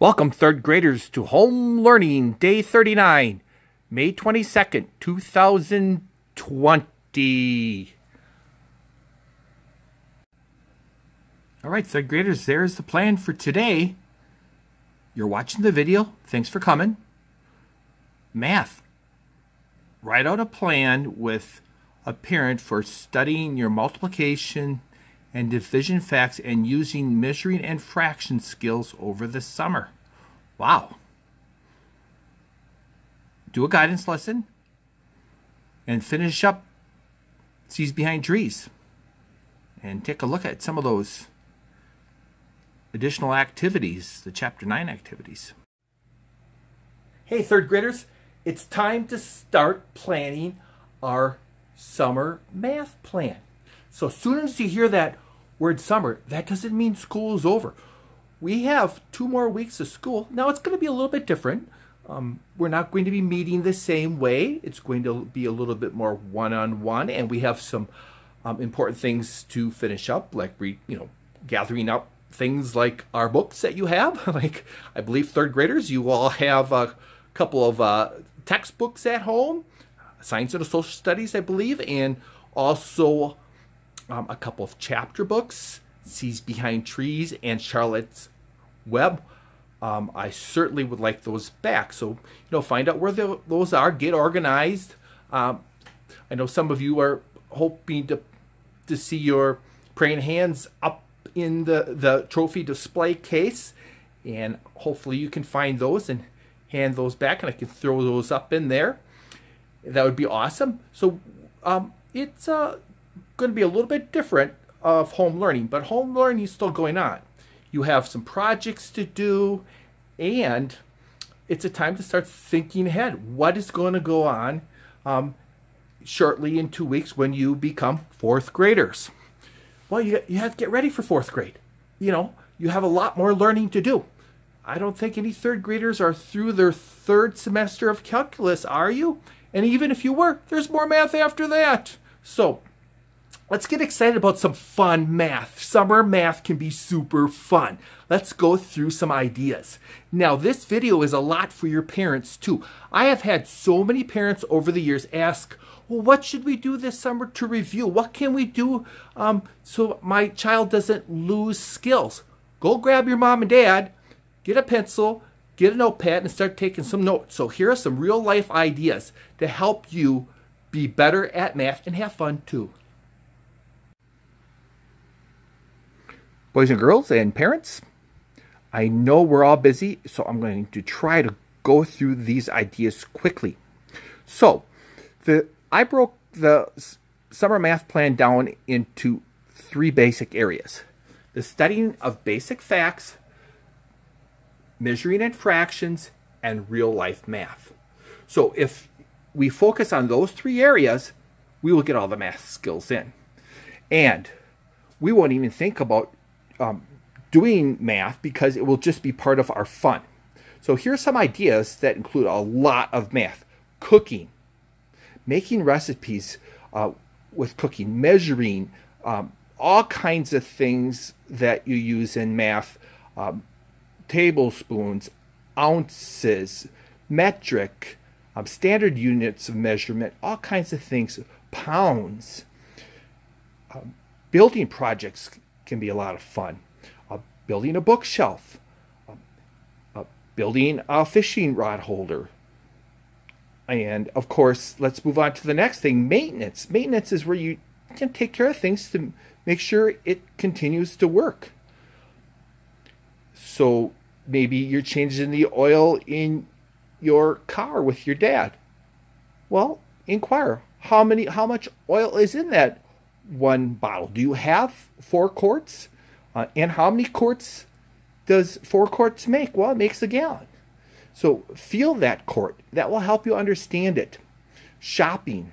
Welcome, third graders, to Home Learning Day 39, May 22nd, 2020. All right, third graders, there's the plan for today. You're watching the video. Thanks for coming. Math. Write out a plan with a parent for studying your multiplication and division facts and using measuring and fraction skills over the summer. Wow. Do a guidance lesson and finish up Sees Behind Trees and take a look at some of those additional activities, the Chapter 9 activities. Hey, third graders, it's time to start planning our summer math plan. So as soon as you hear that word summer, that doesn't mean school is over. We have two more weeks of school. Now it's going to be a little bit different. Um, we're not going to be meeting the same way. It's going to be a little bit more one-on-one, -on -one, and we have some um, important things to finish up, like we, you know, gathering up things like our books that you have. like I believe third graders, you all have a couple of uh, textbooks at home, science and social studies, I believe, and also um, a couple of chapter books, Sees Behind Trees and Charlotte's Web. Um, I certainly would like those back. So, you know, find out where the, those are, get organized. Um, I know some of you are hoping to, to see your praying hands up in the, the trophy display case. And hopefully you can find those and hand those back and I can throw those up in there. That would be awesome. So um, it's uh, going to be a little bit different of home learning, but home learning is still going on. You have some projects to do, and it's a time to start thinking ahead. What is going to go on um, shortly in two weeks when you become fourth graders? Well, you, you have to get ready for fourth grade. You know, you have a lot more learning to do. I don't think any third graders are through their third semester of calculus, are you? And even if you were, there's more math after that. So Let's get excited about some fun math. Summer math can be super fun. Let's go through some ideas. Now, this video is a lot for your parents too. I have had so many parents over the years ask, well, what should we do this summer to review? What can we do um, so my child doesn't lose skills? Go grab your mom and dad, get a pencil, get a notepad, and start taking some notes. So here are some real life ideas to help you be better at math and have fun too. Boys and girls and parents, I know we're all busy, so I'm going to try to go through these ideas quickly. So, the I broke the summer math plan down into three basic areas. The studying of basic facts, measuring and fractions, and real life math. So if we focus on those three areas, we will get all the math skills in. And we won't even think about um, doing math because it will just be part of our fun. So here's some ideas that include a lot of math. Cooking, making recipes uh, with cooking, measuring, um, all kinds of things that you use in math. Um, tablespoons, ounces, metric, um, standard units of measurement, all kinds of things, pounds. Um, building projects can be a lot of fun. Uh, building a bookshelf, uh, uh, building a fishing rod holder. And of course, let's move on to the next thing maintenance. Maintenance is where you can take care of things to make sure it continues to work. So maybe you're changing the oil in your car with your dad. Well, inquire how many how much oil is in that one bottle. Do you have four quarts? Uh, and how many quarts does four quarts make? Well, it makes a gallon. So feel that quart. That will help you understand it. Shopping.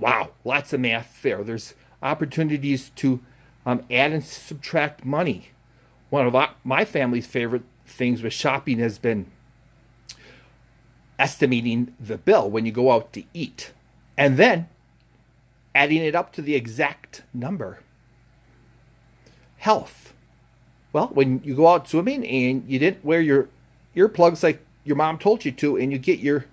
Wow, lots of math there. There's opportunities to um, add and subtract money. One of my family's favorite things with shopping has been estimating the bill when you go out to eat. And then adding it up to the exact number. Health. Well, when you go out swimming and you didn't wear your earplugs like your mom told you to, and you get your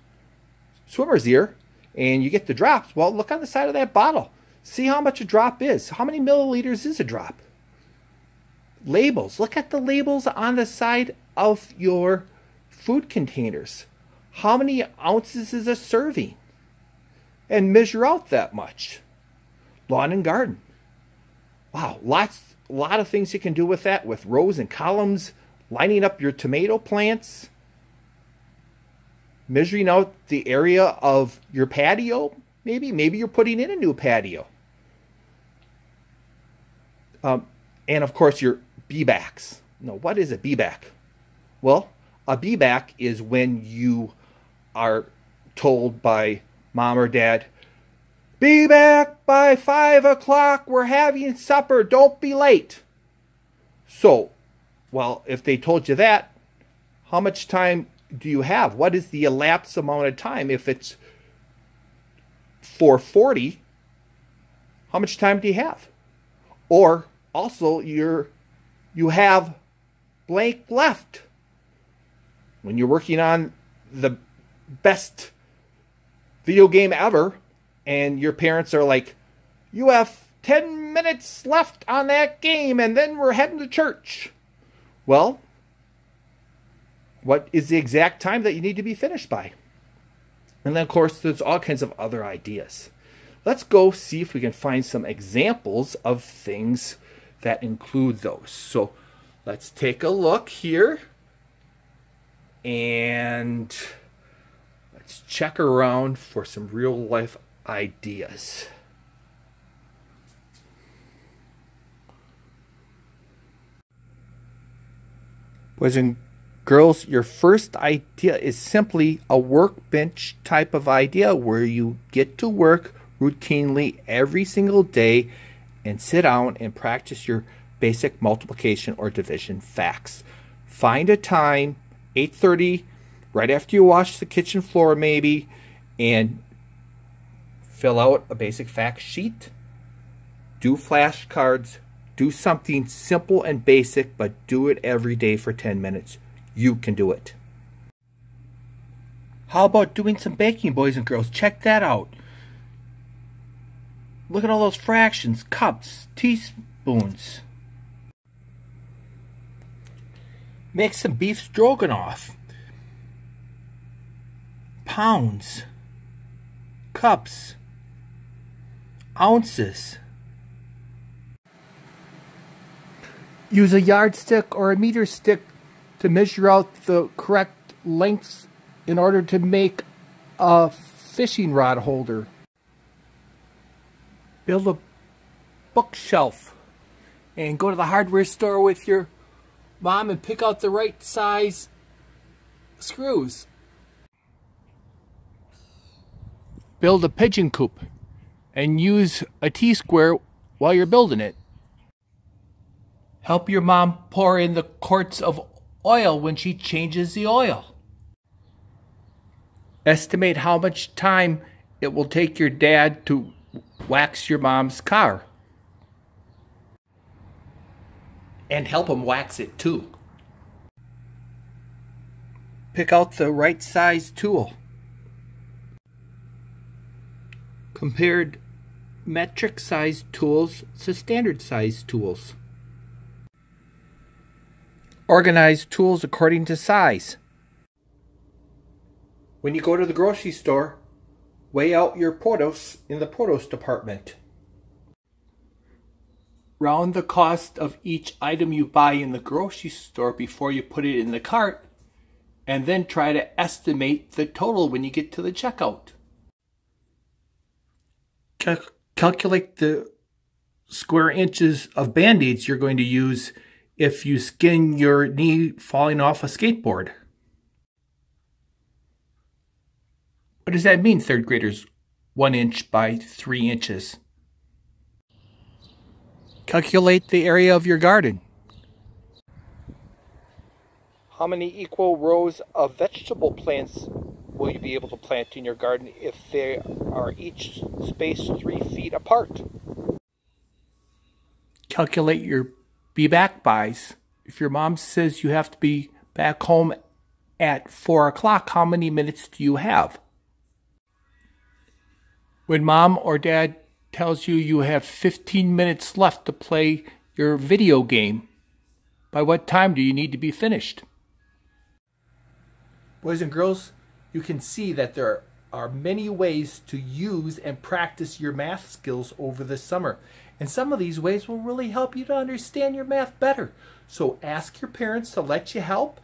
swimmer's ear and you get the drops, well, look on the side of that bottle. See how much a drop is. How many milliliters is a drop? Labels. Look at the labels on the side of your food containers. How many ounces is a serving? And measure out that much. Lawn and garden. Wow, lots, a lot of things you can do with that, with rows and columns, lining up your tomato plants, measuring out the area of your patio. Maybe, maybe you're putting in a new patio. Um, and of course, your bee backs. No, what is a bee back? Well, a bee back is when you are told by mom or dad, be back by five o'clock. We're having supper. Don't be late. So, well, if they told you that, how much time do you have? What is the elapsed amount of time? If it's 440, how much time do you have? Or also you're you have blank left. When you're working on the best video game ever, and your parents are like, you have 10 minutes left on that game and then we're heading to church. Well, what is the exact time that you need to be finished by? And then, of course, there's all kinds of other ideas. Let's go see if we can find some examples of things that include those. So let's take a look here and let's check around for some real life ideas. Boys and girls, your first idea is simply a workbench type of idea where you get to work routinely every single day and sit down and practice your basic multiplication or division facts. Find a time, 8:30, right after you wash the kitchen floor maybe, and fill out a basic fact sheet, do flashcards, do something simple and basic, but do it every day for 10 minutes. You can do it. How about doing some baking, boys and girls? Check that out. Look at all those fractions, cups, teaspoons. Make some beef stroganoff. Pounds, cups, ounces. Use a yardstick or a meter stick to measure out the correct lengths in order to make a fishing rod holder. Build a bookshelf and go to the hardware store with your mom and pick out the right size screws. Build a pigeon coop and use a T-square while you're building it. Help your mom pour in the quarts of oil when she changes the oil. Estimate how much time it will take your dad to wax your mom's car. And help him wax it too. Pick out the right size tool. Compared metric size tools to standard size tools. Organize tools according to size. When you go to the grocery store, weigh out your produce in the produce department. Round the cost of each item you buy in the grocery store before you put it in the cart, and then try to estimate the total when you get to the checkout. Cal calculate the square inches of band-aids you're going to use if you skin your knee falling off a skateboard. What does that mean, third graders? One inch by three inches. Calculate the area of your garden. How many equal rows of vegetable plants will you be able to plant in your garden if they are each spaced three feet apart? Calculate your be back buys If your mom says you have to be back home at 4 o'clock, how many minutes do you have? When mom or dad tells you you have 15 minutes left to play your video game, by what time do you need to be finished? Boys and girls, you can see that there are many ways to use and practice your math skills over the summer. And some of these ways will really help you to understand your math better. So ask your parents to let you help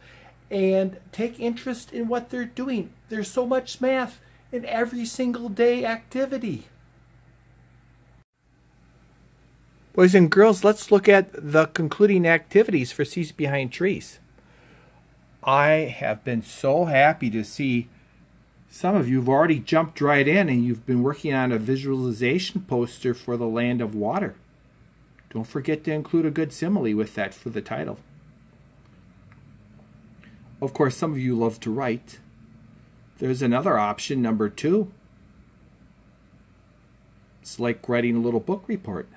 and take interest in what they're doing. There's so much math in every single day activity. Boys and girls, let's look at the concluding activities for Sees Behind Trees. I have been so happy to see some of you have already jumped right in and you've been working on a visualization poster for the land of water. Don't forget to include a good simile with that for the title. Of course, some of you love to write. There's another option, number two. It's like writing a little book report.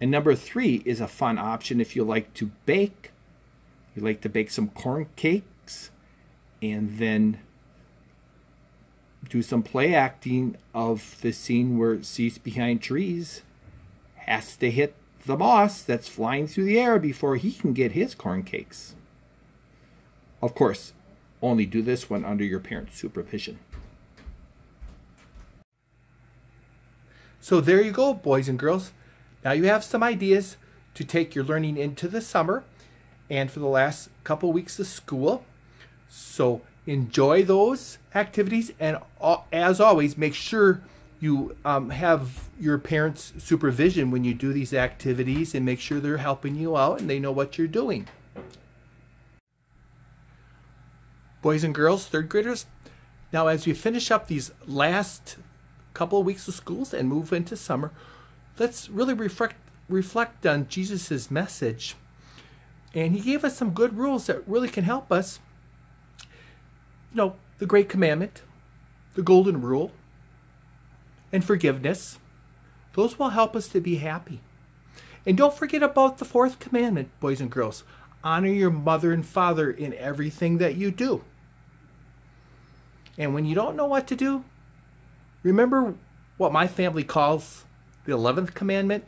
And number three is a fun option if you like to bake. You like to bake some corn cakes and then do some play acting of the scene where it sees Behind Trees has to hit the boss that's flying through the air before he can get his corn cakes. Of course, only do this one under your parents' supervision. So there you go, boys and girls. Now you have some ideas to take your learning into the summer and for the last couple weeks of school. So enjoy those activities and as always, make sure you um, have your parents' supervision when you do these activities and make sure they're helping you out and they know what you're doing. Boys and girls, third graders, now as we finish up these last couple of weeks of schools and move into summer, let's really reflect reflect on Jesus' message. And he gave us some good rules that really can help us. You know, the great commandment, the golden rule, and forgiveness. Those will help us to be happy. And don't forget about the fourth commandment, boys and girls. Honor your mother and father in everything that you do. And when you don't know what to do, remember what my family calls the 11th commandment,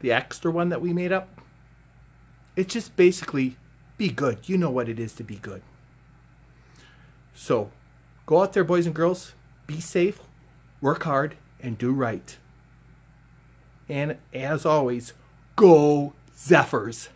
the extra one that we made up. It's just basically be good. You know what it is to be good. So go out there, boys and girls, be safe, work hard, and do right. And as always, go Zephyrs.